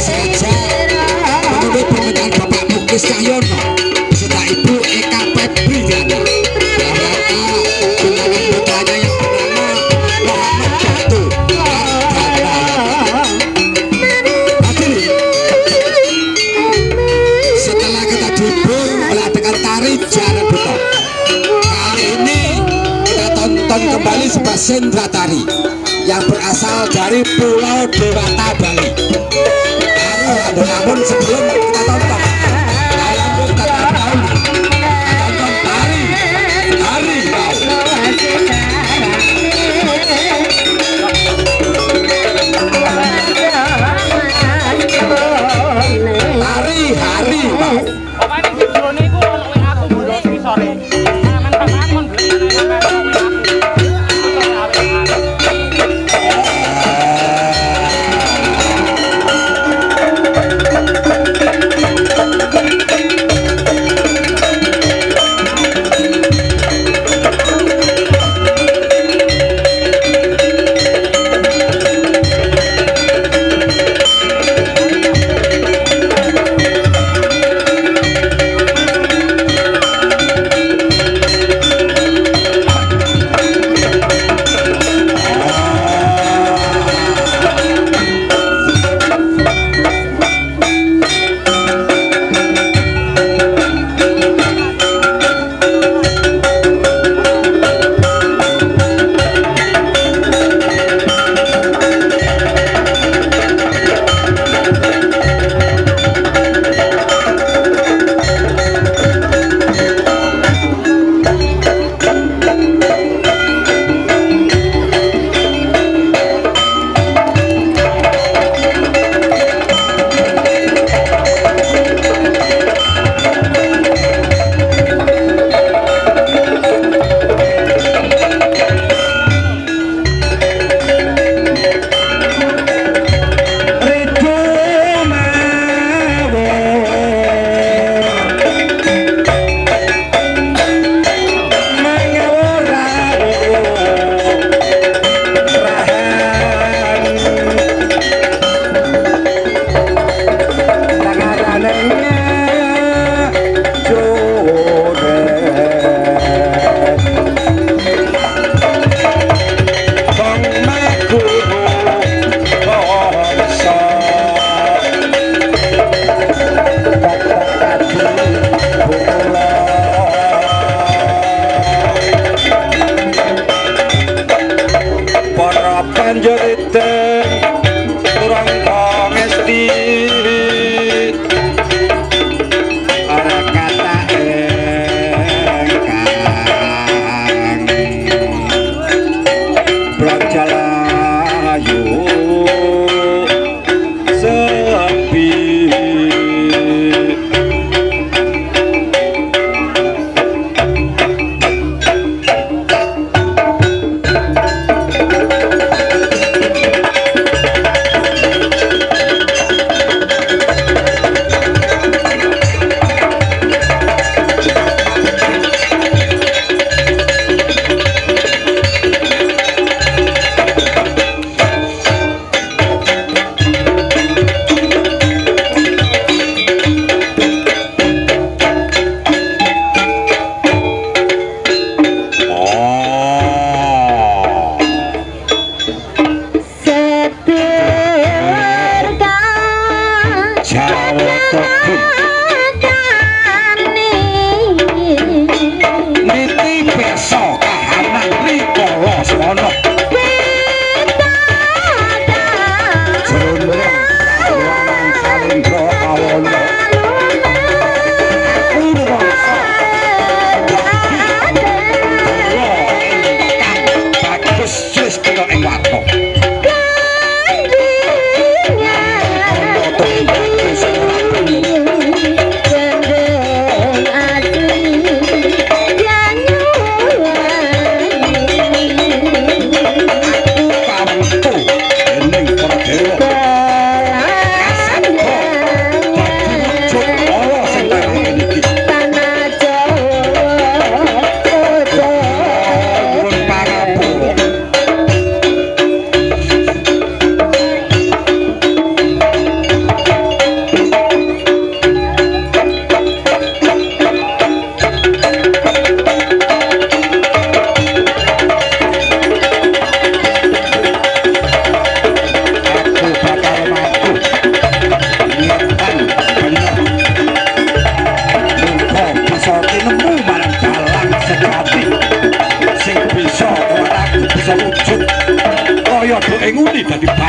ini sengaja memenuhi permintaan Bapak Mukis Cahyono sendra tari yang berasal dari Pulau Dewata Bali. Namun sebelum kita tonton Rapanjerite 啊 tengo un dita